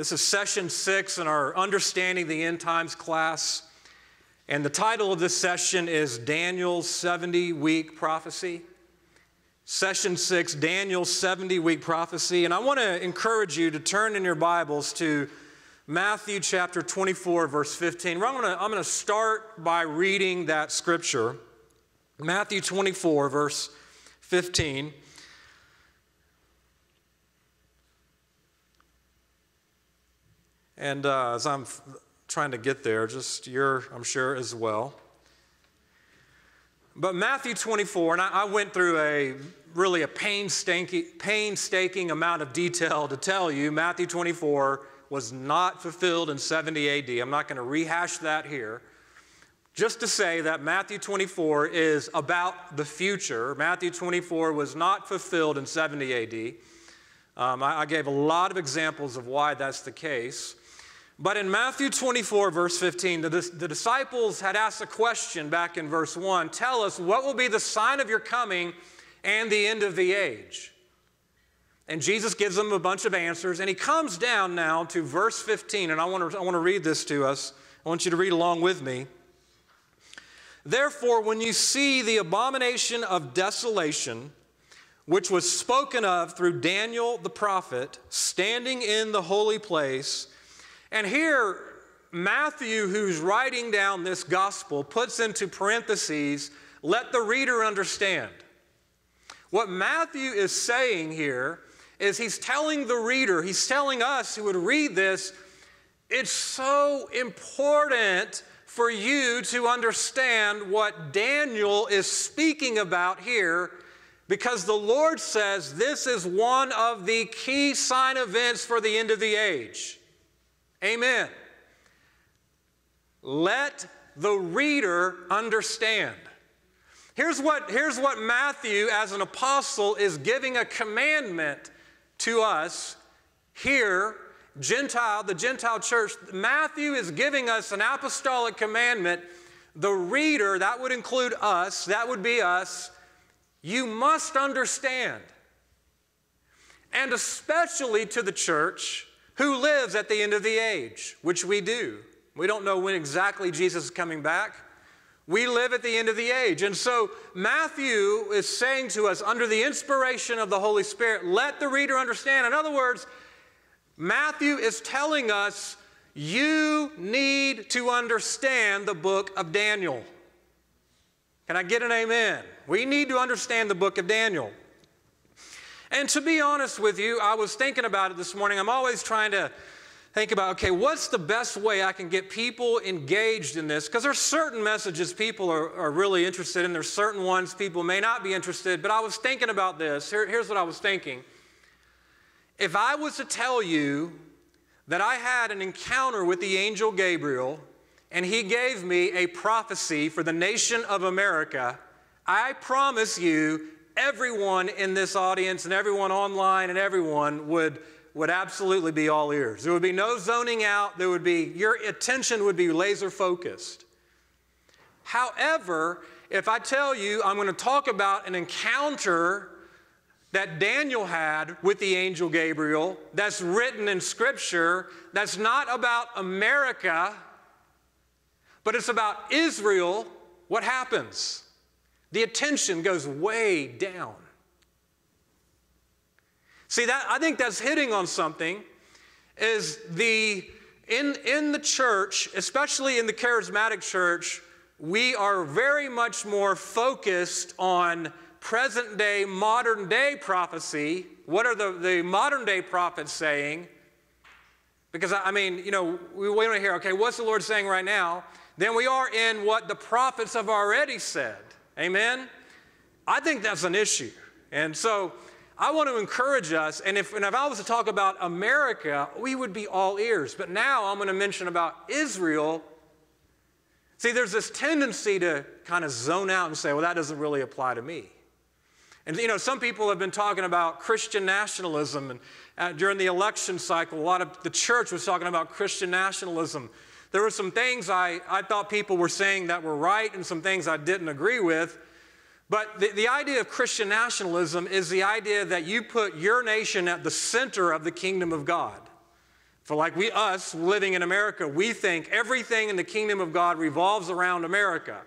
This is session six in our Understanding the End Times class. And the title of this session is Daniel's 70 Week Prophecy. Session six, Daniel's 70 Week Prophecy. And I want to encourage you to turn in your Bibles to Matthew chapter 24, verse 15. I'm going to, I'm going to start by reading that scripture. Matthew 24, verse 15. And uh, as I'm f- trying to get there, just you're, I'm sure, as well. But Matthew 24, and I, I went through a really a painstaking, painstaking amount of detail to tell you Matthew 24 was not fulfilled in 70 AD. I'm not going to rehash that here. Just to say that Matthew 24 is about the future. Matthew 24 was not fulfilled in 70 AD. Um, I, I gave a lot of examples of why that's the case. But in Matthew 24, verse 15, the, the disciples had asked a question back in verse 1 Tell us, what will be the sign of your coming and the end of the age? And Jesus gives them a bunch of answers, and he comes down now to verse 15, and I want to, I want to read this to us. I want you to read along with me. Therefore, when you see the abomination of desolation, which was spoken of through Daniel the prophet, standing in the holy place, and here, Matthew, who's writing down this gospel, puts into parentheses, let the reader understand. What Matthew is saying here is he's telling the reader, he's telling us who would read this, it's so important for you to understand what Daniel is speaking about here because the Lord says this is one of the key sign events for the end of the age. Amen. Let the reader understand. Here's what, here's what Matthew, as an apostle, is giving a commandment to us here, Gentile, the Gentile church. Matthew is giving us an apostolic commandment. The reader, that would include us, that would be us, you must understand. And especially to the church, who lives at the end of the age, which we do. We don't know when exactly Jesus is coming back. We live at the end of the age. And so Matthew is saying to us, under the inspiration of the Holy Spirit, let the reader understand. In other words, Matthew is telling us, you need to understand the book of Daniel. Can I get an amen? We need to understand the book of Daniel. And to be honest with you, I was thinking about it this morning. I'm always trying to think about okay, what's the best way I can get people engaged in this? Because there's certain messages people are, are, really interested in, there's certain ones people may not be interested. But I was thinking about this. Here, here's what I was thinking. If I was to tell you that I had an encounter with the angel Gabriel and he gave me a prophecy for the nation of America, I promise you everyone in this audience and everyone online and everyone would, would absolutely be all ears. There would be no zoning out. There would be, your attention would be laser focused. However, if I tell you I'm going to talk about an encounter that Daniel had with the angel Gabriel, that's written in Scripture, that's not about America, but it's about Israel, what happens? The attention goes way down. See that I think that's hitting on something is the in in the church, especially in the charismatic church, we are very much more focused on present day, modern day prophecy. What are the, the modern day prophets saying? Because, I mean, you know, we want to hear, okay, what's the Lord saying right now? Then we are in what the prophets have already said. Amen? I think that's an issue. And so I want to encourage us, and if, and if I was to talk about America, we would be all ears. But now I'm going to mention about Israel. See, there's this tendency to kind of zone out and say, well, that doesn't really apply to me. And you know, some people have been talking about Christian nationalism, and uh, during the election cycle, a lot of the church was talking about Christian nationalism. There were some things I, I thought people were saying that were right and some things I didn't agree with. But the, the idea of Christian nationalism is the idea that you put your nation at the center of the kingdom of God. For like we, us living in America, we think everything in the kingdom of God revolves around America.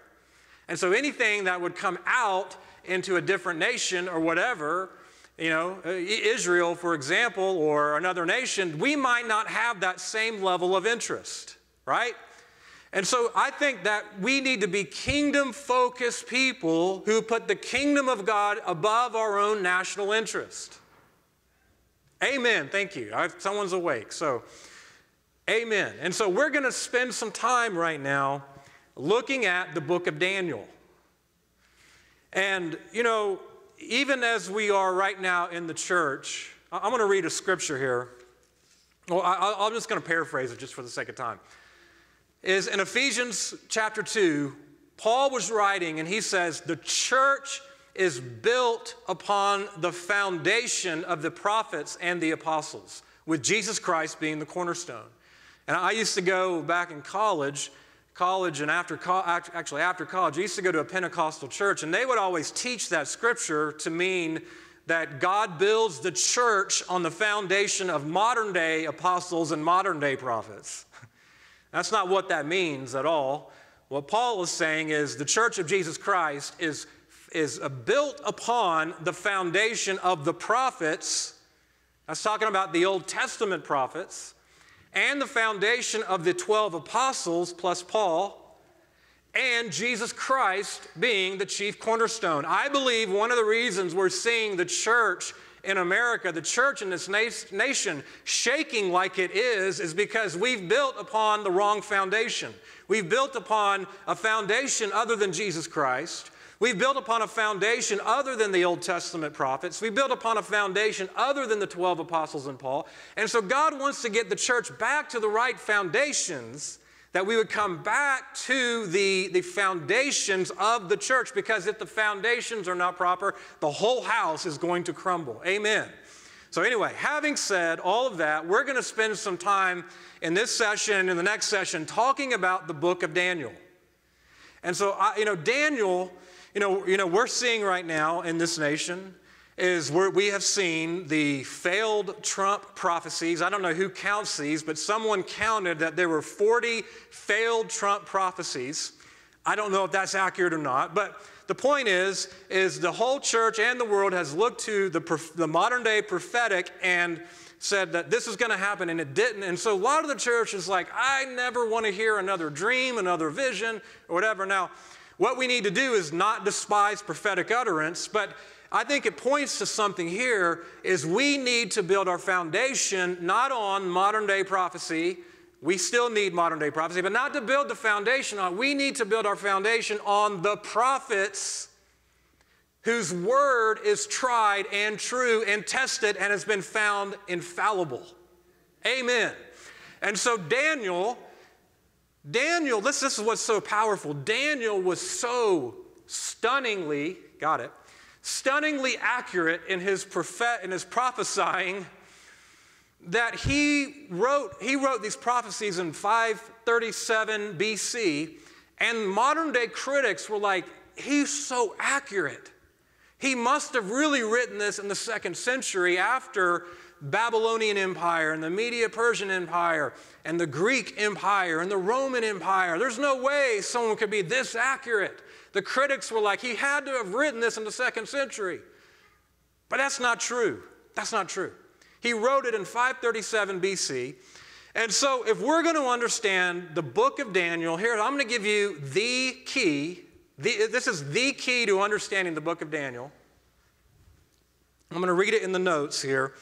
And so anything that would come out into a different nation or whatever, you know, Israel, for example, or another nation, we might not have that same level of interest, right? And so I think that we need to be kingdom focused people who put the kingdom of God above our own national interest. Amen. Thank you. I've, someone's awake. So, amen. And so we're going to spend some time right now looking at the book of Daniel. And, you know, even as we are right now in the church, I'm going to read a scripture here. Well, I, I'm just going to paraphrase it just for the sake of time is in Ephesians chapter 2, Paul was writing and he says, The church is built upon the foundation of the prophets and the apostles, with Jesus Christ being the cornerstone. And I used to go back in college, college and after actually after college, I used to go to a Pentecostal church, and they would always teach that scripture to mean that God builds the church on the foundation of modern day apostles and modern day prophets. That's not what that means at all. What Paul is saying is the church of Jesus Christ is, is built upon the foundation of the prophets. That's talking about the Old Testament prophets, and the foundation of the 12 apostles plus Paul, and Jesus Christ being the chief cornerstone. I believe one of the reasons we're seeing the church in America, the church in this nation, shaking like it is, is because we've built upon the wrong foundation. We've built upon a foundation other than Jesus Christ. We've built upon a foundation other than the Old Testament prophets. We built upon a foundation other than the 12 apostles and Paul. And so God wants to get the church back to the right foundations that we would come back to the, the foundations of the church because if the foundations are not proper, the whole house is going to crumble. Amen. So, anyway, having said all of that, we're going to spend some time in this session, in the next session, talking about the book of Daniel. And so, you know, Daniel, you know, you know, we're seeing right now in this nation is where we have seen the failed Trump prophecies. I don't know who counts these, but someone counted that there were 40 failed Trump prophecies. I don't know if that's accurate or not, but the point is, is the whole church and the world has looked to the, the modern day prophetic and said that this is going to happen and it didn't. And so a lot of the church is like, I never want to hear another dream, another vision, or whatever. Now, what we need to do is not despise prophetic utterance, but I think it points to something here is we need to build our foundation not on modern day prophecy. We still need modern day prophecy, but not to build the foundation on. We need to build our foundation on the prophets whose word is tried and true and tested and has been found infallible. Amen. And so Daniel, Daniel, this, this is what's so powerful. Daniel was so stunningly, got it, stunningly accurate in his, prophet, in his prophesying that he wrote, he wrote these prophecies in 537 BC, and modern day critics were like, he's so accurate. He must have really written this in the second century after Babylonian Empire and the Media Persian Empire and the Greek Empire and the Roman Empire. There's no way someone could be this accurate. The critics were like, he had to have written this in the second century. But that's not true. That's not true. He wrote it in 537 BC. And so, if we're going to understand the book of Daniel, here, I'm going to give you the key. The, this is the key to understanding the book of Daniel. I'm going to read it in the notes here.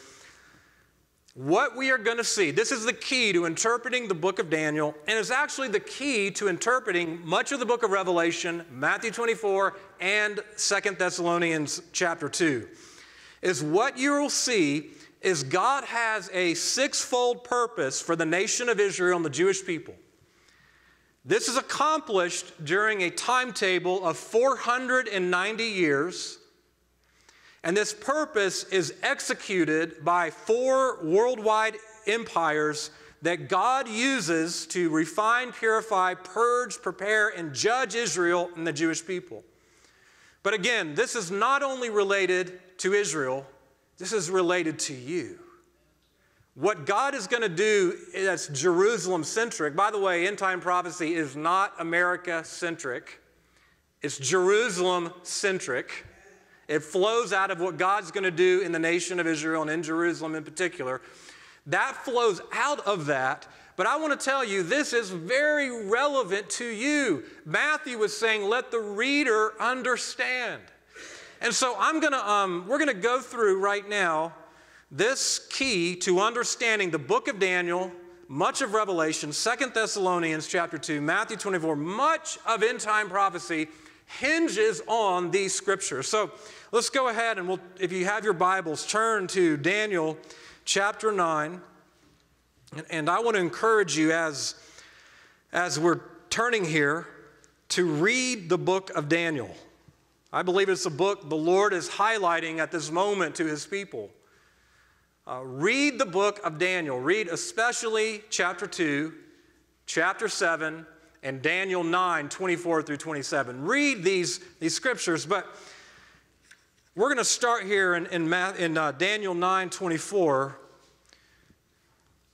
What we are going to see, this is the key to interpreting the book of Daniel, and is actually the key to interpreting much of the book of Revelation, Matthew 24, and Second Thessalonians chapter 2. Is what you will see is God has a sixfold purpose for the nation of Israel and the Jewish people. This is accomplished during a timetable of 490 years and this purpose is executed by four worldwide empires that God uses to refine, purify, purge, prepare, and judge Israel and the Jewish people. But again, this is not only related to Israel, this is related to you. What God is going to do that's Jerusalem centric. By the way, end time prophecy is not America centric, it's Jerusalem centric. It flows out of what God's going to do in the nation of Israel and in Jerusalem in particular. That flows out of that. But I want to tell you, this is very relevant to you. Matthew was saying, let the reader understand. And so I'm going to, um, we're going to go through right now this key to understanding the book of Daniel, much of Revelation, Second Thessalonians chapter 2, Matthew 24, much of end time prophecy hinges on these scriptures. So let's go ahead and we'll, if you have your Bibles, turn to Daniel chapter 9. And, and I want to encourage you as, as we're turning here to read the book of Daniel. I believe it's a book the Lord is highlighting at this moment to his people. Uh, read the book of Daniel. Read especially chapter 2, chapter 7, and Daniel 9, 24 through 27. Read these, these scriptures, but we're going to start here in, in, Math, in uh, Daniel 9, 24.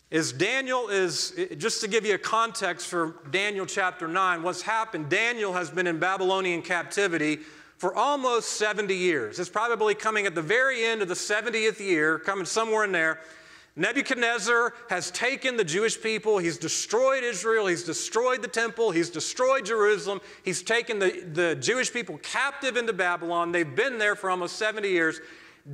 Is Daniel is, just to give you a context for Daniel chapter 9, what's happened, Daniel has been in Babylonian captivity for almost 70 years. It's probably coming at the very end of the 70th year, coming somewhere in there. Nebuchadnezzar has taken the Jewish people, he's destroyed Israel, he's destroyed the temple, he's destroyed Jerusalem, he's taken the, the Jewish people captive into Babylon. They've been there for almost 70 years.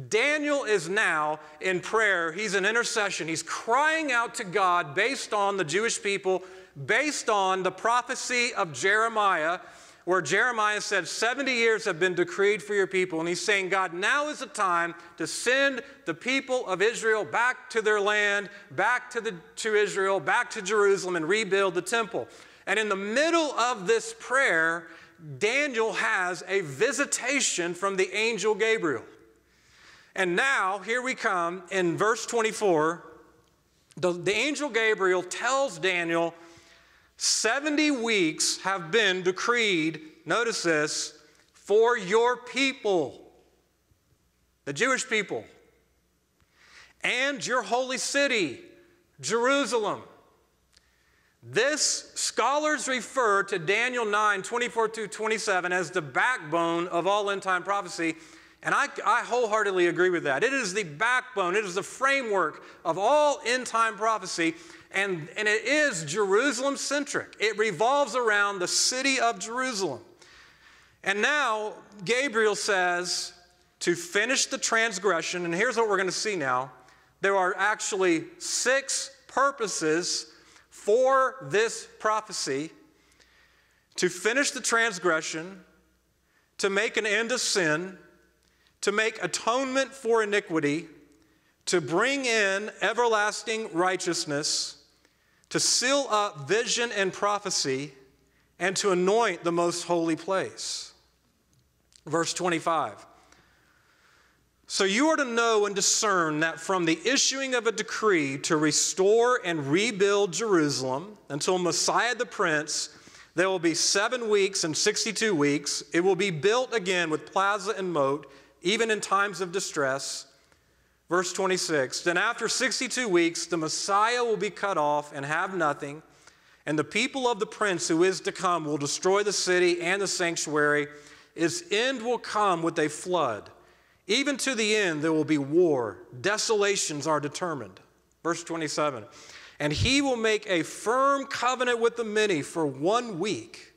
Daniel is now in prayer, he's in intercession, he's crying out to God based on the Jewish people, based on the prophecy of Jeremiah where Jeremiah said, 70 years have been decreed for your people. And he's saying, God, now is the time to send the people of Israel back to their land, back to, the, to Israel, back to Jerusalem, and rebuild the temple. And in the middle of this prayer, Daniel has a visitation from the angel Gabriel. And now, here we come in verse 24. The, the angel Gabriel tells Daniel 70 weeks have been decreed, notice this, for your people, the Jewish people, and your holy city, Jerusalem. This, scholars refer to Daniel 9, 24 to 27 as the backbone of all end time prophecy. And I, I, wholeheartedly agree with that. It is the backbone, it is the framework of all end time prophecy and, and it is Jerusalem centric. It revolves around the city of Jerusalem. And now Gabriel says to finish the transgression, and here's what we're going to see now there are actually six purposes for this prophecy to finish the transgression, to make an end of sin, to make atonement for iniquity, to bring in everlasting righteousness to seal up vision and prophecy, and to anoint the most holy place. Verse 25. So you are to know and discern that from the issuing of a decree to restore and rebuild Jerusalem until Messiah the Prince, there will be seven weeks and 62 weeks. It will be built again with plaza and moat, even in times of distress. Verse 26 Then after 62 weeks, the Messiah will be cut off and have nothing, and the people of the prince who is to come will destroy the city and the sanctuary. Its end will come with a flood. Even to the end, there will be war. Desolations are determined. Verse 27 And he will make a firm covenant with the many for one week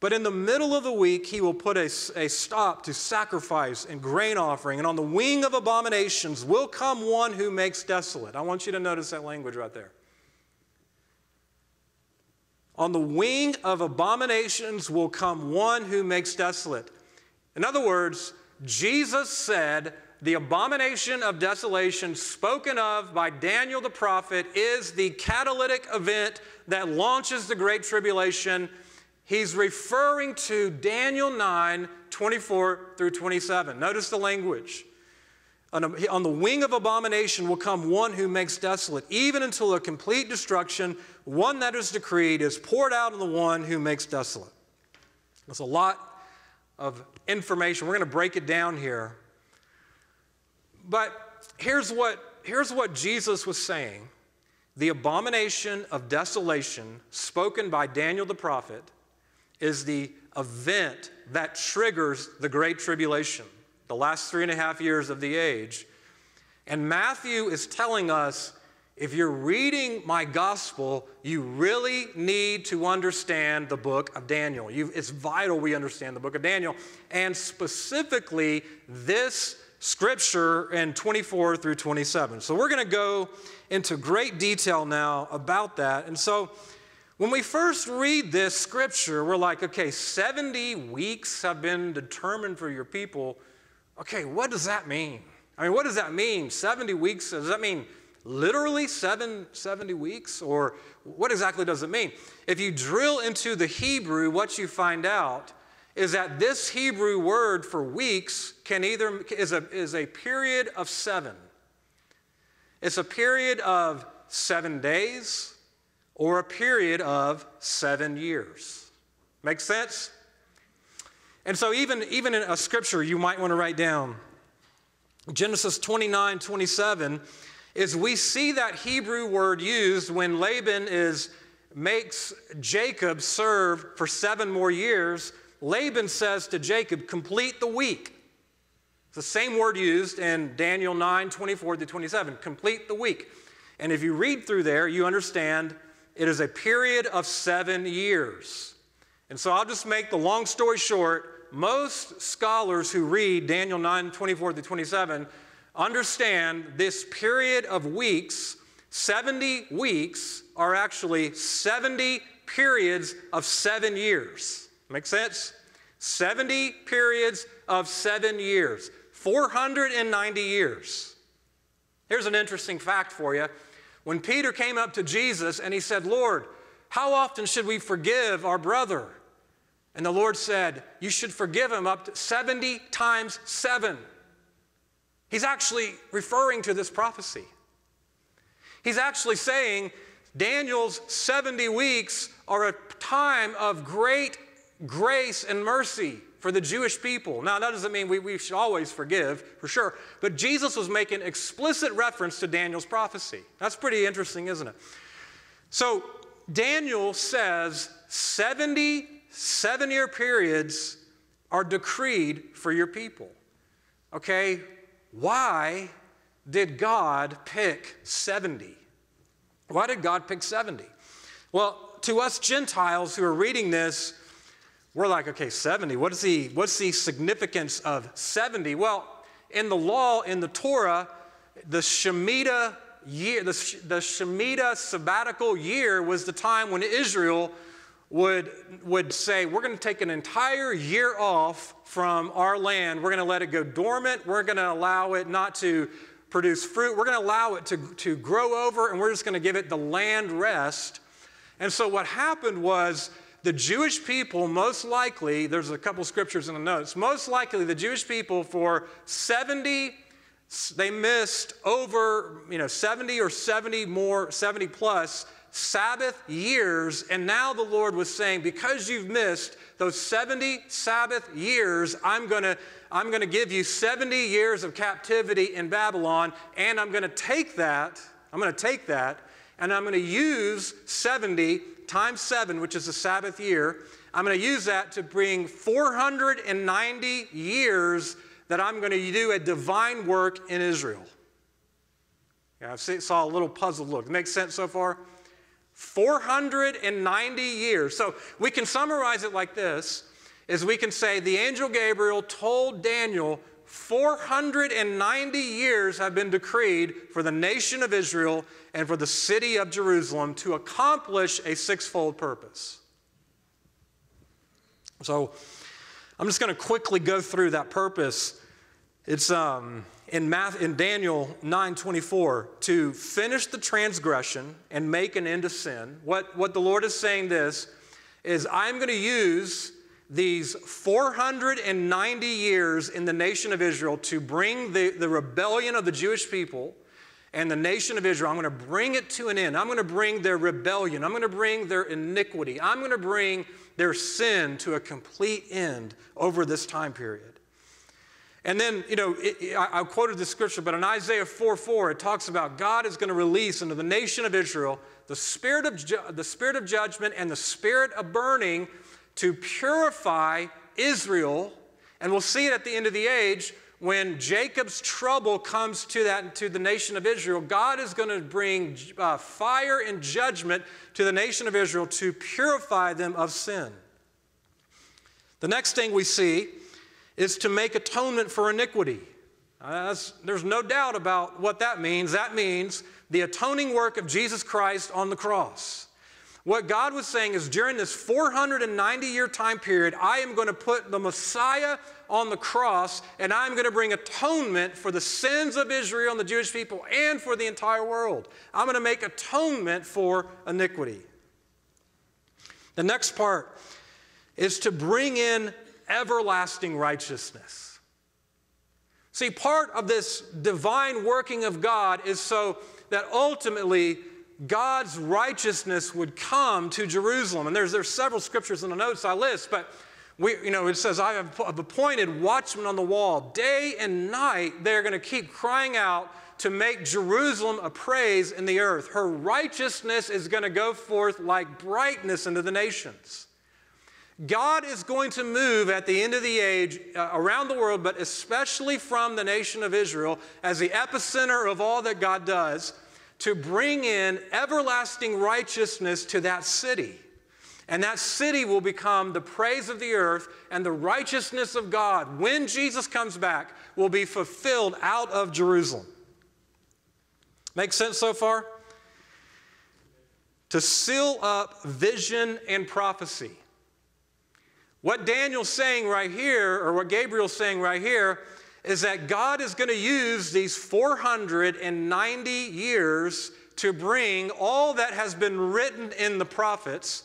but in the middle of the week, he will put a, a stop to sacrifice and grain offering. And on the wing of abominations will come one who makes desolate. I want you to notice that language right there. On the wing of abominations will come one who makes desolate. In other words, Jesus said, the abomination of desolation spoken of by Daniel the prophet is the catalytic event that launches the Great Tribulation He's referring to Daniel 9, 24 through 27. Notice the language. On, the wing of abomination will come one who makes desolate, even until a complete destruction, one that is decreed, is poured out on the one who makes desolate. That's a lot of information. We're going to break it down here. But here's what here's what Jesus was saying the abomination of desolation spoken by Daniel the prophet is the event that triggers the Great Tribulation, the last three and a half years of the age. And Matthew is telling us if you're reading my gospel, you really need to understand the book of Daniel. You, it's vital we understand the book of Daniel, and specifically this scripture in 24 through 27. So we're going to go into great detail now about that. And so when we first read this scripture, we're like, okay, 70 weeks have been determined for your people. Okay, what does that mean? I mean, what does that mean? 70 weeks, does that mean literally seven, 70 weeks? Or what exactly does it mean? If you drill into the Hebrew, what you find out is that this Hebrew word for weeks can either is a, is a period of seven. It's a period of seven days or a period of seven years. Make sense? And so even, even in a scripture you might want to write down, Genesis 29, 27, is we see that Hebrew word used when Laban is makes Jacob serve for seven more years. Laban says to Jacob, complete the week. It's the same word used in Daniel 9, 24 to 27, complete the week. And if you read through there, you understand it is a period of seven years. And so I'll just make the long story short. Most scholars who read Daniel 9, 24 to 27 understand this period of weeks, 70 weeks, are actually 70 periods of seven years. Make sense? 70 periods of seven years, 490 years. Here's an interesting fact for you. When Peter came up to Jesus and he said, Lord, how often should we forgive our brother? And the Lord said, You should forgive him up to 70 times seven. He's actually referring to this prophecy. He's actually saying Daniel's 70 weeks are a time of great grace and mercy for the Jewish people. Now, that doesn't mean we, we should always forgive, for sure, but Jesus was making explicit reference to Daniel's prophecy. That's pretty interesting, isn't it? So, Daniel says 70 seven year periods are decreed for your people. Okay, why did God pick 70? Why did God pick 70? Well, to us Gentiles who are reading this, we're like, okay, 70. What is the, what's the significance of 70? Well, in the law, in the Torah, the Shemitah year, the, the Shemitah sabbatical year was the time when Israel would, would say, We're going to take an entire year off from our land. We're going to let it go dormant. We're going to allow it not to produce fruit. We're going to allow it to, to grow over, and we're just going to give it the land rest. And so what happened was the Jewish people, most likely, there's a couple scriptures in the notes, most likely the Jewish people for 70 they missed over you know 70 or 70 more 70 plus Sabbath years, and now the Lord was saying, because you've missed those 70 Sabbath years, I'm going to I'm going to give you 70 years of captivity in Babylon, and I'm going to take that, I'm going to take that, and I'm going to use 70 times 7, which is the Sabbath year. I'm going to use that to bring 490 years that I'm going to do a divine work in Israel. Yeah, I saw a little puzzled look. Makes sense so far? 490 years. So we can summarize it like this is we can say the angel Gabriel told Daniel 490 years have been decreed for the nation of Israel and for the city of Jerusalem to accomplish a sixfold purpose. So I'm just going to quickly go through that purpose. It's um, in, Math, in Daniel 9:24 to finish the transgression and make an end of sin. What, what the Lord is saying this is I'm going to use these 490 years in the nation of Israel to bring the, the rebellion of the Jewish people and the nation of Israel. I'm going to bring it to an end. I'm going to bring their rebellion. I'm going to bring their iniquity. I'm going to bring their sin to a complete end over this time period. And then, you know, it, it, I, I quoted the scripture, but in Isaiah 4 4, it talks about God is going to release into the nation of Israel the spirit of, ju- the spirit of judgment and the spirit of burning to purify Israel. And we'll see it at the end of the age when Jacob's trouble comes to that to the nation of Israel. God is going to bring uh, fire and judgment to the nation of Israel to purify them of sin. The next thing we see is to make atonement for iniquity. Uh, there's no doubt about what that means. That means the atoning work of Jesus Christ on the cross. What God was saying is during this 490 year time period, I am going to put the Messiah on the cross and I'm going to bring atonement for the sins of Israel and the Jewish people and for the entire world. I'm going to make atonement for iniquity. The next part is to bring in everlasting righteousness. See, part of this divine working of God is so that ultimately God's righteousness would come to Jerusalem. And there's, there's several scriptures in the notes I list, but we, you know, it says, I have appointed watchmen on the wall. Day and night, they're going to keep crying out to make Jerusalem a praise in the earth. Her righteousness is going to go forth like brightness into the nations. God is going to move at the end of the age uh, around the world, but especially from the nation of Israel as the epicenter of all that God does to bring in everlasting righteousness to that city. And that city will become the praise of the earth, and the righteousness of God, when Jesus comes back, will be fulfilled out of Jerusalem. Make sense so far? To seal up vision and prophecy. What Daniel's saying right here, or what Gabriel's saying right here, is that God is going to use these 490 years to bring all that has been written in the prophets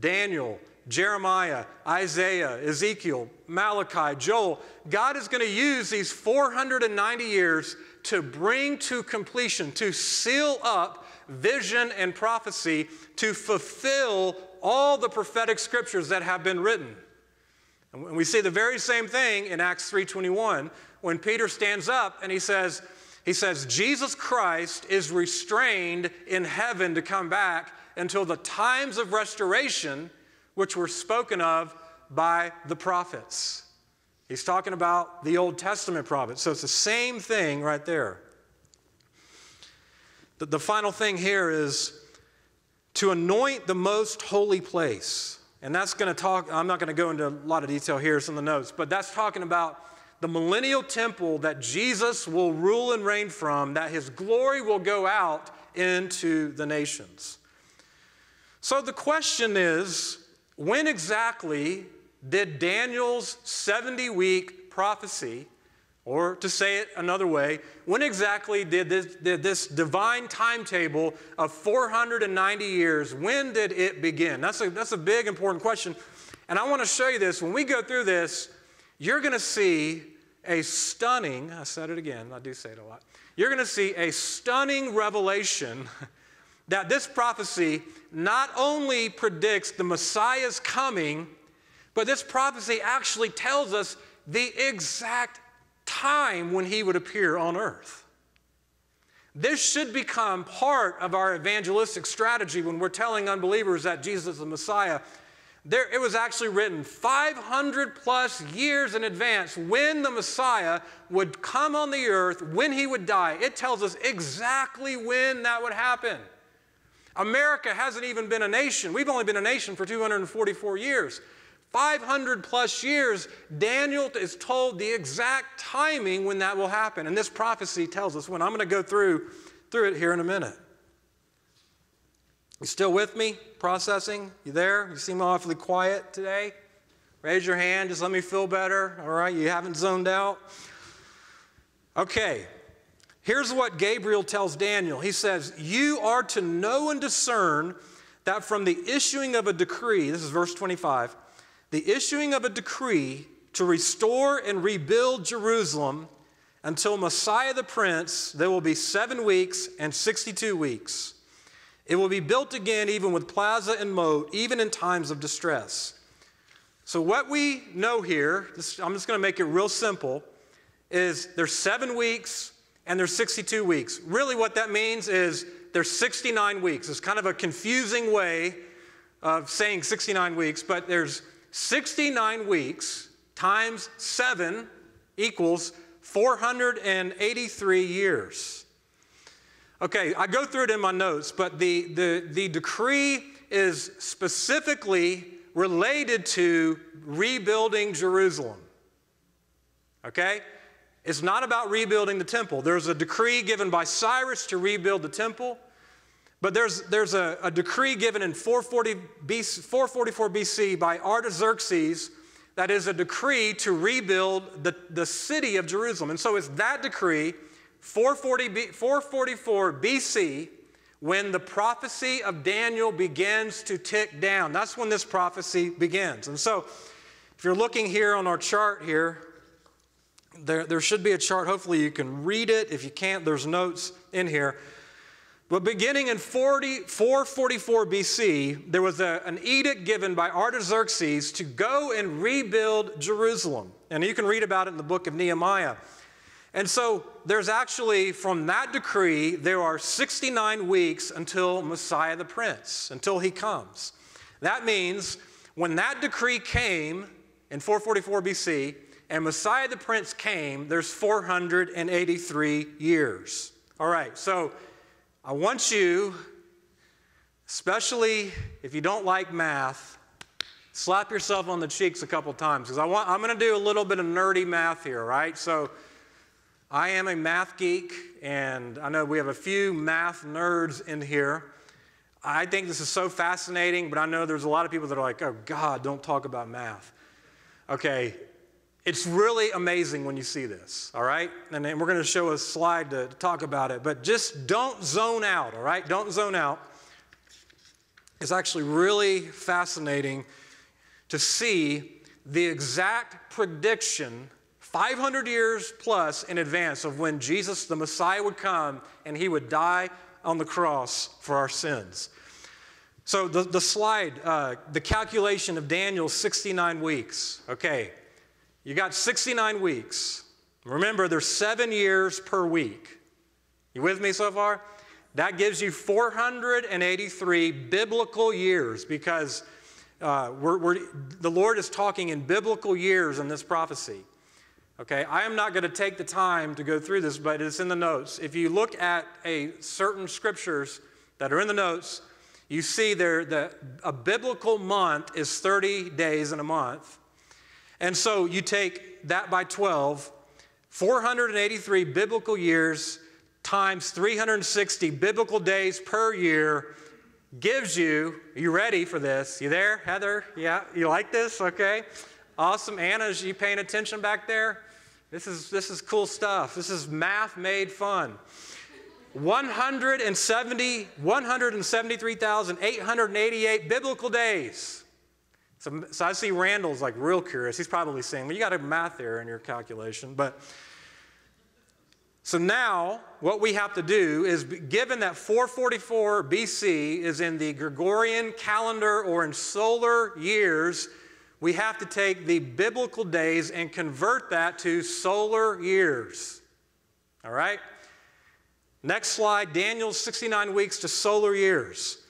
Daniel, Jeremiah, Isaiah, Ezekiel, Malachi, Joel. God is going to use these 490 years to bring to completion, to seal up vision and prophecy, to fulfill all the prophetic scriptures that have been written. And we see the very same thing in Acts 3:21 when Peter stands up and he says, he says, Jesus Christ is restrained in heaven to come back until the times of restoration which were spoken of by the prophets. He's talking about the Old Testament prophets. So it's the same thing right there. The, the final thing here is to anoint the most holy place. And that's going to talk, I'm not going to go into a lot of detail here, it's in the notes, but that's talking about the millennial temple that Jesus will rule and reign from, that his glory will go out into the nations. So the question is when exactly did Daniel's 70 week prophecy or to say it another way, when exactly did this, did this, divine timetable of 490 years, when did it begin? That's a, that's a big, important question. And I want to show you this. When we go through this, you're going to see a stunning, I said it again, I do say it a lot. You're going to see a stunning revelation that this prophecy not only predicts the Messiah's coming, but this prophecy actually tells us the exact time when he would appear on earth. This should become part of our evangelistic strategy when we're telling unbelievers that Jesus is the Messiah. There, it was actually written 500 plus years in advance when the Messiah would come on the earth, when he would die. It tells us exactly when that would happen. America hasn't even been a nation. We've only been a nation for 244 years. 500 plus years, Daniel is told the exact timing when that will happen. And this prophecy tells us when. I'm going to go through, through it here in a minute. You still with me? Processing? You there? You seem awfully quiet today. Raise your hand, just let me feel better. All right, you haven't zoned out. Okay, here's what Gabriel tells Daniel. He says, You are to know and discern that from the issuing of a decree, this is verse 25, the issuing of a decree to restore and rebuild Jerusalem until Messiah the Prince, there will be seven weeks and 62 weeks. It will be built again, even with plaza and moat, even in times of distress. So, what we know here, this, I'm just going to make it real simple. is there's seven weeks and there's 62 weeks. Really, what that means is there's 69 weeks. It's kind of a confusing way of saying 69 weeks, but there's 69 weeks times seven equals 483 years. Okay, I go through it in my notes, but the, the, the decree is specifically related to rebuilding Jerusalem. Okay? It's not about rebuilding the temple. There's a decree given by Cyrus to rebuild the temple, but there's, there's a, a decree given in 440 BC, 444 BC by Artaxerxes that is a decree to rebuild the, the city of Jerusalem. And so it's that decree, 440 B, 444 BC, when the prophecy of Daniel begins to tick down. That's when this prophecy begins. And so if you're looking here on our chart here, there, there should be a chart. Hopefully you can read it. If you can't, there's notes in here. But beginning in 40, 444 BC, there was a, an edict given by Artaxerxes to go and rebuild Jerusalem. And you can read about it in the book of Nehemiah. And so there's actually, from that decree, there are 69 weeks until Messiah the Prince, until he comes. That means when that decree came in 444 BC and Messiah the Prince came, there's 483 years. All right, so I want you, especially if you don't like math, slap yourself on the cheeks a couple times because I want, I'm going to do a little bit of nerdy math here, right? So I am a math geek, and I know we have a few math nerds in here. I think this is so fascinating, but I know there's a lot of people that are like, oh, God, don't talk about math. Okay, it's really amazing when you see this, all right? And we're going to show a slide to, to talk about it, but just don't zone out, all right? Don't zone out. It's actually really fascinating to see the exact prediction 500 years plus in advance of when Jesus, the Messiah, would come and he would die on the cross for our sins. So, the, the slide, uh, the calculation of Daniel's 69 weeks. Okay, you got 69 weeks. Remember, there's seven years per week. You with me so far? That gives you 483 biblical years because uh, we're, we're, the Lord is talking in biblical years in this prophecy. Okay, I am not going to take the time to go through this, but it's in the notes. If you look at a certain scriptures that are in the notes, you see there that a biblical month is 30 days in a month. And so you take that by 12, 483 biblical years times 360 biblical days per year gives you, you ready for this? You there, Heather? Yeah, you like this? Okay. Awesome. Anna, is you paying attention back there? This is, this is cool stuff. This is math made fun. 170, 173,888 biblical days. So, so I see Randall's like real curious. He's probably saying, well, you got a math error in your calculation. But so now what we have to do is, given that 444 BC is in the Gregorian calendar or in solar years, we have to take the biblical days and convert that to solar years. All right? Next slide Daniel's 69 weeks to solar years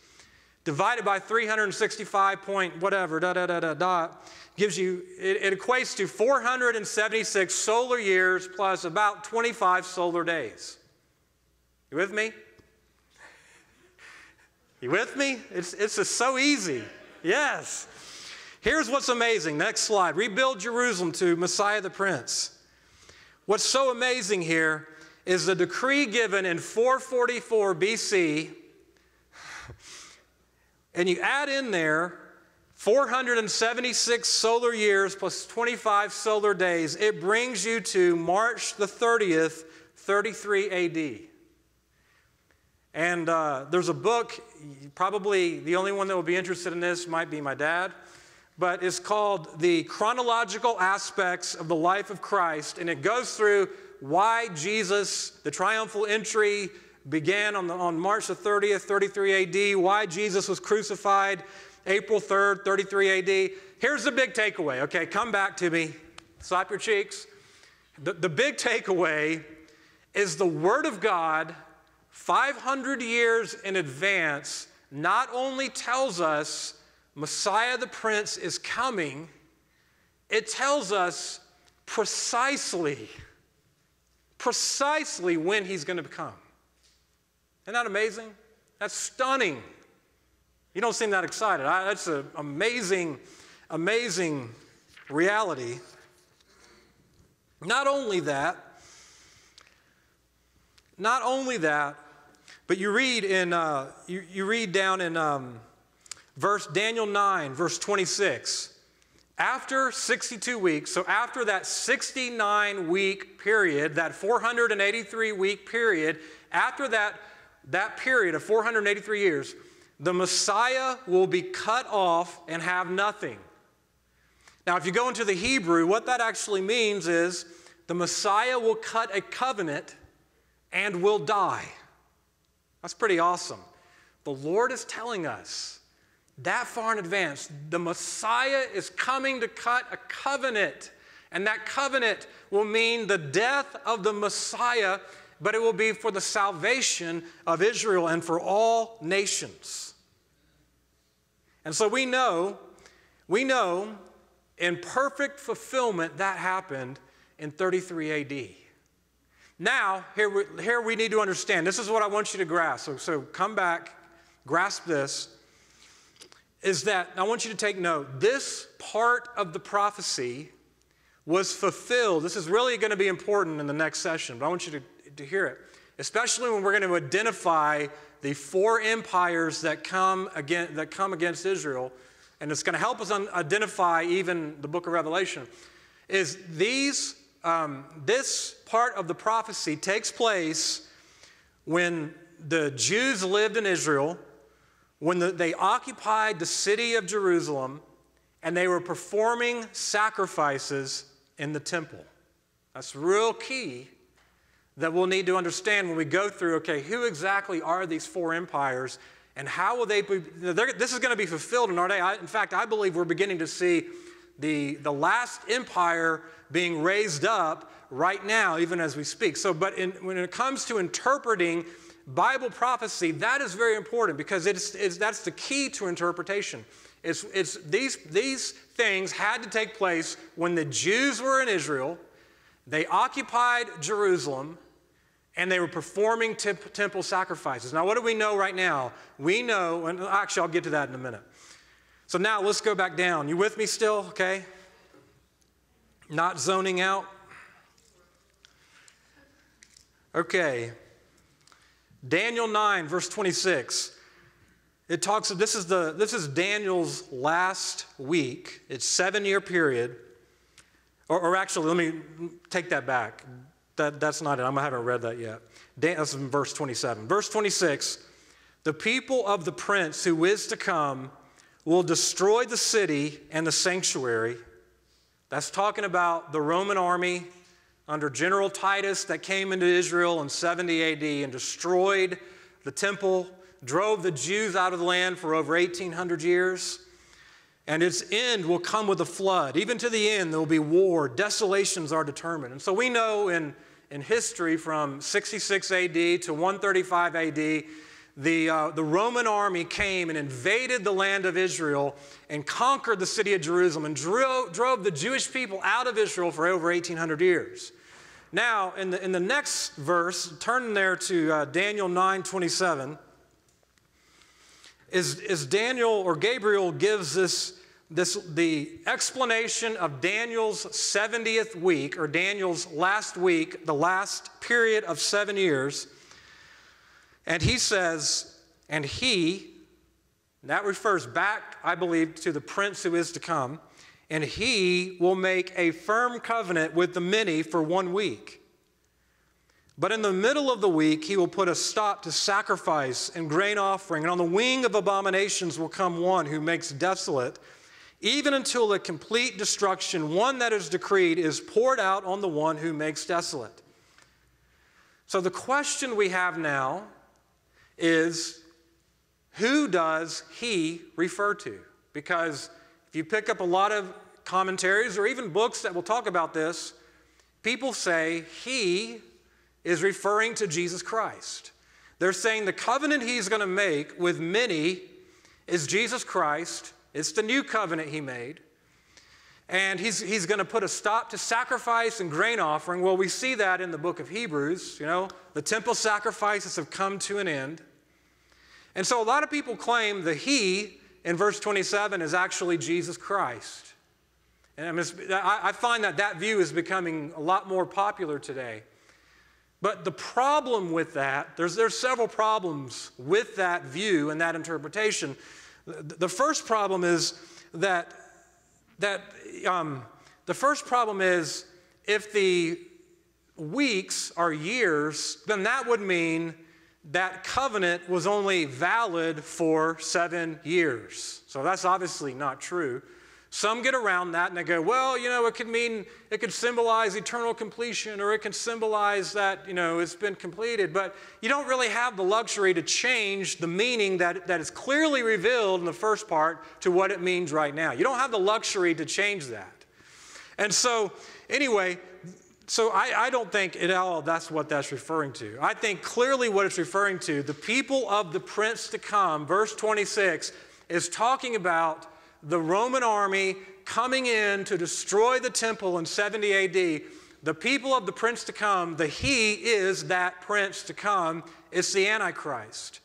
divided by 365 point whatever, da da da da da, gives you, it, it equates to 476 solar years plus about 25 solar days. You with me? You with me? It's, it's just so easy. Yes. Here's what's amazing. Next slide. Rebuild Jerusalem to Messiah the Prince. What's so amazing here is the decree given in 444 BC and you add in there 476 solar years plus 25 solar days, it brings you to March the 30th, 33 AD. And uh, there's a book, probably the only one that will be interested in this might be my dad, but it's called The Chronological Aspects of the Life of Christ. And it goes through why Jesus, the triumphal entry, began on, the, on March the 30th, 33 AD, why Jesus was crucified April 3rd, 33 AD. Here's the big takeaway, okay? Come back to me, slap your cheeks. The, the big takeaway is the Word of God, 500 years in advance, not only tells us Messiah the Prince is coming, it tells us precisely, precisely when he's going to come. Isn't that amazing? That's stunning. You don't seem that excited. I, that's an amazing, amazing reality. Not only that, not only that, but you read in uh, you, you read down in um, verse Daniel 9, verse 26. After 62 weeks, so after that 69 week period, that 483 week period, after that, that period of 483 years, the Messiah will be cut off and have nothing. Now, if you go into the Hebrew, what that actually means is the Messiah will cut a covenant and will die. That's pretty awesome. The Lord is telling us that far in advance, the Messiah is coming to cut a covenant. And that covenant will mean the death of the Messiah, but it will be for the salvation of Israel and for all nations. And so we know, we know in perfect fulfillment that happened in 33 AD. Now, here we, here we need to understand this is what I want you to grasp. So, so come back, grasp this. Is that I want you to take note. This part of the prophecy was fulfilled. This is really going to be important in the next session, but I want you to, to hear it, especially when we're going to identify the four empires that come, again, that come against Israel. And it's going to help us identify even the book of Revelation. Is these um, this part of the prophecy takes place when the Jews lived in Israel, when the, they occupied the city of Jerusalem, and they were performing sacrifices in the temple. That's real key that we'll need to understand when we go through okay, who exactly are these four empires and how will they be? This is going to be fulfilled in our day. I, in fact, I believe we're beginning to see the, the last empire being raised up right now, even as we speak. So, but in, when it comes to interpreting Bible prophecy, that is very important because it's, it's, that's the key to interpretation. It's, it's these, these things had to take place when the Jews were in Israel, they occupied Jerusalem, and they were performing temp- temple sacrifices. Now, what do we know right now? We know, and actually, I'll get to that in a minute. So now let's go back down. You with me still? Okay. Not zoning out? Okay. Daniel 9, verse 26. It talks of this is the this is Daniel's last week. It's seven year period. Or, or actually, let me take that back. That, that's not it. I haven't read that yet. That's in verse 27. Verse 26 The people of the prince who is to come will destroy the city and the sanctuary that's talking about the Roman army under General Titus that came into Israel in 70 AD and destroyed the temple, drove the Jews out of the land for over 1,800 years. And its end will come with a flood. Even to the end, there will be war. Desolations are determined. And so we know in, in history from 66 AD to 135 AD the, uh, the Roman army came and invaded the land of Israel and conquered the city of Jerusalem and drove, drove the Jewish people out of Israel for over 1,800 years. Now, in the, in the next verse, turn there to uh, Daniel 9 27, is, is Daniel or Gabriel gives this, this, the explanation of Daniel's 70th week or Daniel's last week, the last period of seven years. And he says, and he, that refers back, I believe, to the prince who is to come, and he will make a firm covenant with the many for one week. But in the middle of the week, he will put a stop to sacrifice and grain offering, and on the wing of abominations will come one who makes desolate, even until the complete destruction, one that is decreed, is poured out on the one who makes desolate. So the question we have now is who does he refer to? Because if you pick up a lot of commentaries or even books that will talk about this, people say he is referring to Jesus Christ. They're saying the covenant he's going to make with many is Jesus Christ. It's the new covenant he made. And he's, he's going to put a stop to sacrifice and grain offering. Well, we see that in the book of Hebrews. You know, the temple sacrifices have come to an end. And so a lot of people claim the He in verse 27 is actually Jesus Christ. And I find that that view is becoming a lot more popular today. But the problem with that, there's, there's several problems with that view and that interpretation. The first problem is that, that um, the first problem is if the weeks are years, then that would mean that covenant was only valid for seven years. So that's obviously not true. Some get around that and they go, well, you know, it could mean, it could symbolize eternal completion or it can symbolize that, you know, it's been completed. But you don't really have the luxury to change the meaning that, that is clearly revealed in the first part to what it means right now. You don't have the luxury to change that. And so, anyway, so I, I, don't think at all that's what that's referring to. I think clearly what it's referring to, the people of the prince to come, verse 26, is talking about the Roman army coming in to destroy the temple in 70 AD, the people of the prince to come, the he is that prince to come, it's the Antichrist.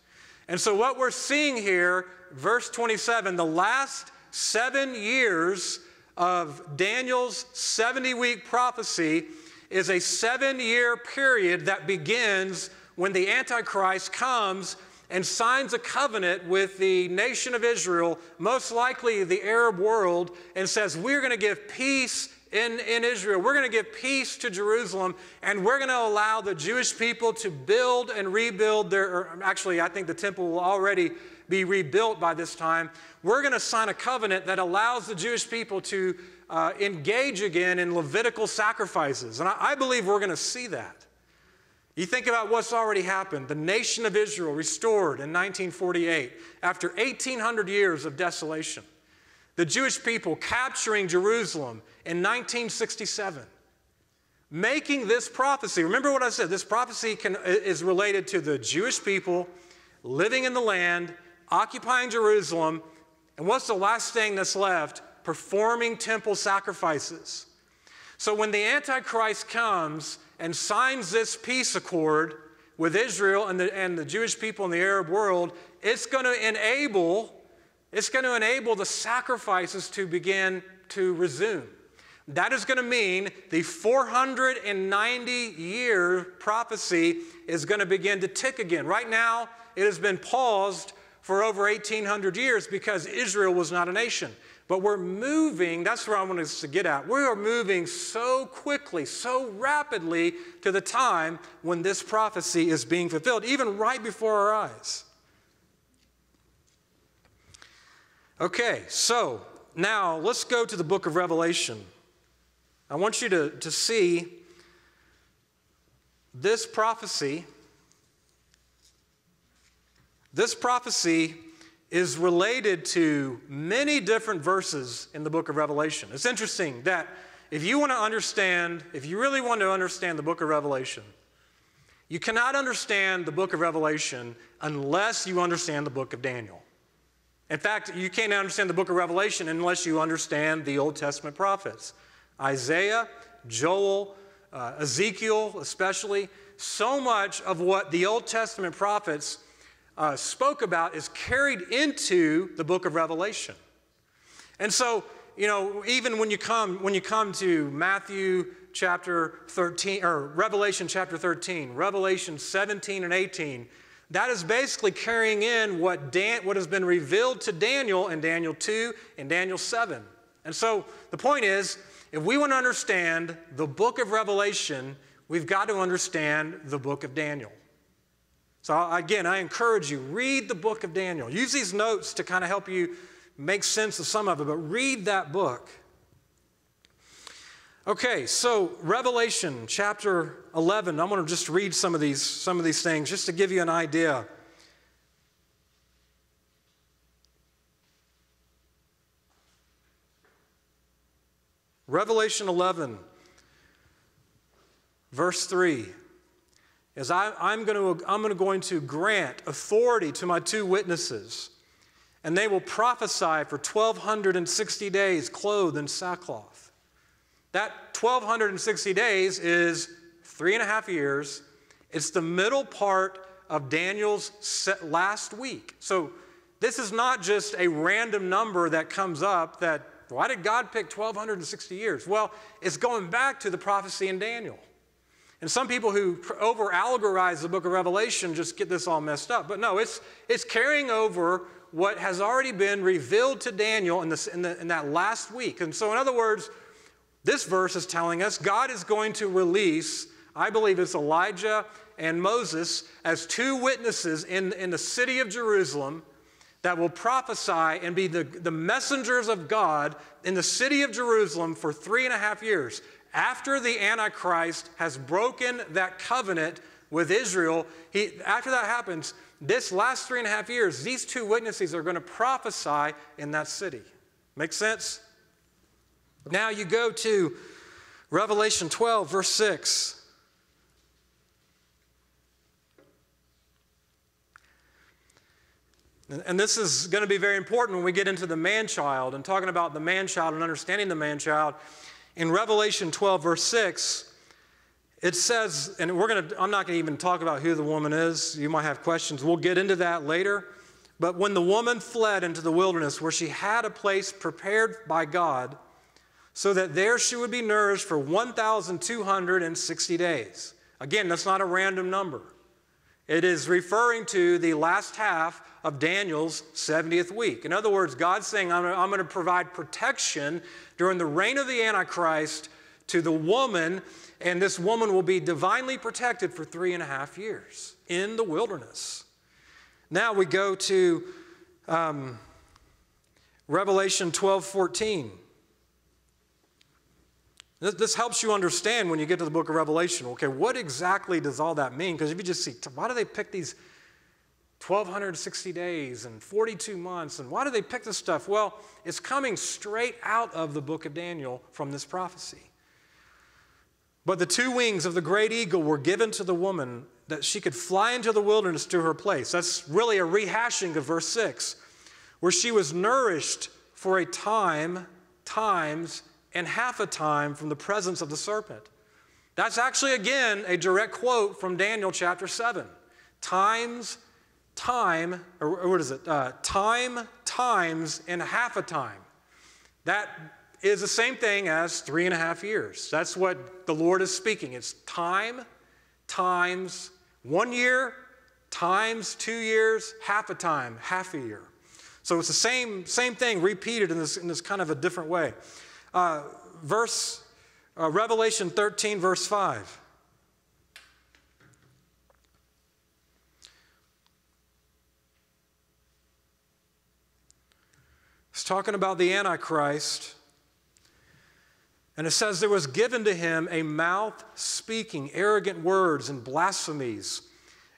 And so, what we're seeing here, verse 27, the last seven years of Daniel's 70 week prophecy is a seven year period that begins when the Antichrist comes and signs a covenant with the nation of Israel, most likely the Arab world, and says, We're going to give peace in, in Israel. We're going to give peace to Jerusalem, and we're going to allow the Jewish people to build and rebuild their. actually, I think the temple will already be rebuilt by this time. We're going to sign a covenant that allows the Jewish people to uh, engage again in Levitical sacrifices. And I, I believe we're going to see that. You think about what's already happened. The nation of Israel restored in 1948 after 1,800 years of desolation. The Jewish people capturing Jerusalem in 1967. Making this prophecy, remember what I said, this prophecy can, is related to the Jewish people living in the land, occupying Jerusalem, and what's the last thing that's left? Performing temple sacrifices. So when the Antichrist comes, and signs this peace accord with Israel and the, and the Jewish people in the Arab world, it's going to enable it's going to enable the sacrifices to begin to resume. That is going to mean the 490 year prophecy is going to begin to tick again. Right now, it has been paused for over 1800 years because Israel was not a nation. But we're moving, that's where I want us to get at. We are moving so quickly, so rapidly to the time when this prophecy is being fulfilled, even right before our eyes. Okay, so now let's go to the book of Revelation. I want you to, to see this prophecy. This prophecy is related to many different verses in the book of Revelation. It's interesting that if you want to understand, if you really want to understand the book of Revelation, you cannot understand the book of Revelation unless you understand the book of Daniel. In fact, you can't understand the book of Revelation unless you understand the Old Testament prophets Isaiah, Joel, uh, Ezekiel, especially. So much of what the Old Testament prophets uh, spoke about is carried into the book of Revelation. And so, you know, even when you come when you come to Matthew chapter 13 or Revelation chapter 13, Revelation 17 and 18, that is basically carrying in what, Dan, what has been revealed to Daniel in Daniel 2 and Daniel 7. And so the point is, if we want to understand the book of Revelation, we've got to understand the book of Daniel. So, again, I encourage you, read the book of Daniel. Use these notes to kind of help you make sense of some of it, but read that book. Okay, so Revelation chapter 11, I'm going to just read some of these, some of these things just to give you an idea. Revelation 11, verse 3 is I, am going to, I'm going to grant authority to my two witnesses, and they will prophesy for 1,260 days clothed in sackcloth. That 1,260 days is three and a half years. It's the middle part of Daniel's last week. So this is not just a random number that comes up that, why did God pick 1,260 years? Well, it's going back to the prophecy in Daniel. And some people who over allegorize the book of Revelation just get this all messed up. But no, it's, it's carrying over what has already been revealed to Daniel in, this, in, the, in that last week. And so, in other words, this verse is telling us God is going to release, I believe it's Elijah and Moses, as two witnesses in, in the city of Jerusalem that will prophesy and be the, the messengers of God in the city of Jerusalem for three and a half years. After the Antichrist has broken that covenant with Israel, he, after that happens, this last three and a half years, these two witnesses are going to prophesy in that city. Make sense? Now you go to Revelation 12, verse 6. And this is going to be very important when we get into the man child and talking about the man child and understanding the man child. In Revelation 12, verse 6, it says, and we're going to, I'm not going to even talk about who the woman is. You might have questions. We'll get into that later. But when the woman fled into the wilderness, where she had a place prepared by God, so that there she would be nourished for 1,260 days. Again, that's not a random number. It is referring to the last half of Daniel's 70th week. In other words, God's saying, I'm, I'm going to provide protection during the reign of the Antichrist to the woman, and this woman will be divinely protected for three and a half years in the wilderness. Now we go to um, Revelation 12 14. This helps you understand when you get to the book of Revelation. Okay, what exactly does all that mean? Because if you just see, why do they pick these 1,260 days and 42 months? And why do they pick this stuff? Well, it's coming straight out of the book of Daniel from this prophecy. But the two wings of the great eagle were given to the woman that she could fly into the wilderness to her place. That's really a rehashing of verse 6, where she was nourished for a time, times, and half a time from the presence of the serpent. That's actually, again, a direct quote from Daniel chapter 7. Times, time, or what is it? Uh, time, times, and half a time. That is the same thing as three and a half years. That's what the Lord is speaking. It's time, times, one year, times two years, half a time, half a year. So it's the same, same thing repeated in this, in this kind of a different way. Uh, verse, uh, Revelation 13, verse 5. Talking about the Antichrist. And it says, There was given to him a mouth speaking arrogant words and blasphemies,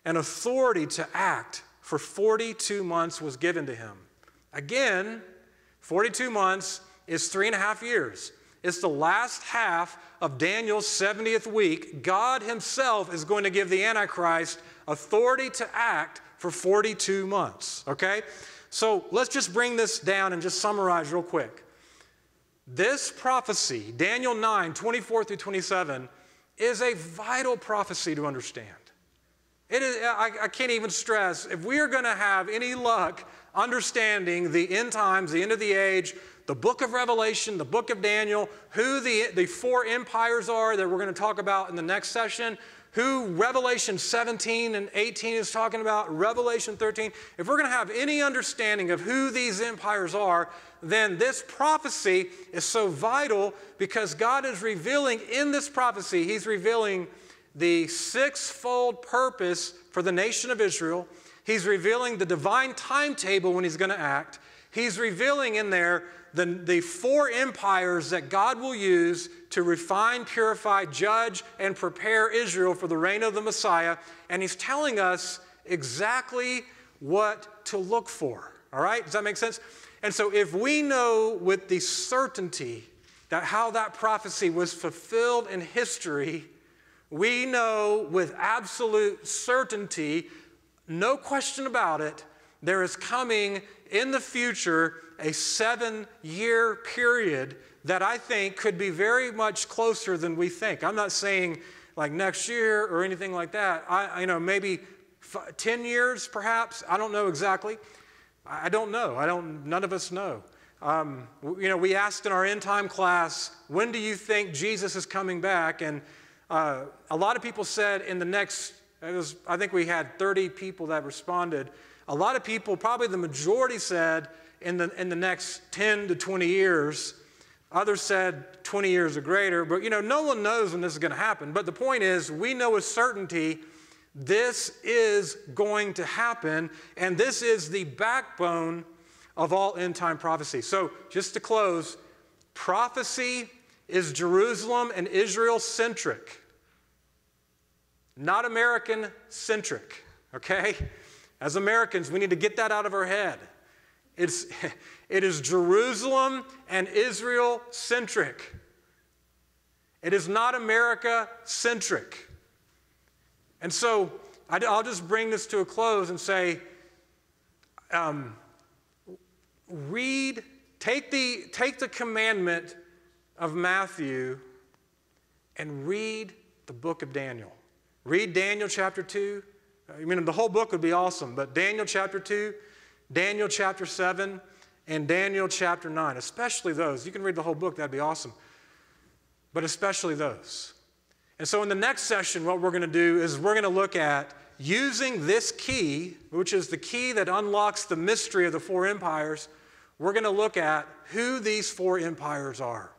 and authority to act for 42 months was given to him. Again, 42 months is three and a half years. It's the last half of Daniel's 70th week. God Himself is going to give the Antichrist authority to act for 42 months. Okay? So let's just bring this down and just summarize real quick. This prophecy, Daniel 9, 24 through 27, is a vital prophecy to understand. It is, I, I can't even stress, if we are going to have any luck understanding the end times, the end of the age, the book of Revelation, the book of Daniel, who the, the four empires are that we're going to talk about in the next session, who Revelation 17 and 18 is talking about, Revelation 13. If we're going to have any understanding of who these empires are, then this prophecy is so vital because God is revealing in this prophecy, He's revealing the sixfold purpose for the nation of Israel. He's revealing the divine timetable when He's going to act. He's revealing in there the, the four empires that God will use to refine, purify, judge, and prepare Israel for the reign of the Messiah. And he's telling us exactly what to look for. All right? Does that make sense? And so, if we know with the certainty that how that prophecy was fulfilled in history, we know with absolute certainty, no question about it, there is coming in the future a seven year period that I think could be very much closer than we think. I'm not saying like next year or anything like that. I, you know, maybe 10 years perhaps. I don't know exactly. I don't know. I don't, none of us know. Um, you know, we asked in our end time class, when do you think Jesus is coming back? And uh, a lot of people said in the next, was, I think we had 30 people that responded. A lot of people, probably the majority said in the, in the next 10 to 20 years. Others said 20 years or greater. But, you know, no one knows when this is going to happen. But the point is, we know with certainty this is going to happen, and this is the backbone of all end time prophecy. So, just to close, prophecy is Jerusalem and Israel centric, not American centric, okay? As Americans, we need to get that out of our head. It's, it is Jerusalem and Israel centric. It is not America centric. And so I'll just bring this to a close and say um, read, take the, take the commandment of Matthew and read the book of Daniel. Read Daniel chapter 2. Uh, I mean, the whole book would be awesome, but Daniel chapter 2, Daniel chapter 7, and Daniel chapter 9, especially those. You can read the whole book, that'd be awesome. But especially those. And so, in the next session, what we're going to do is we're going to look at using this key, which is the key that unlocks the mystery of the four empires. We're going to look at who these four empires are.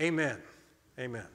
Amen. Amen.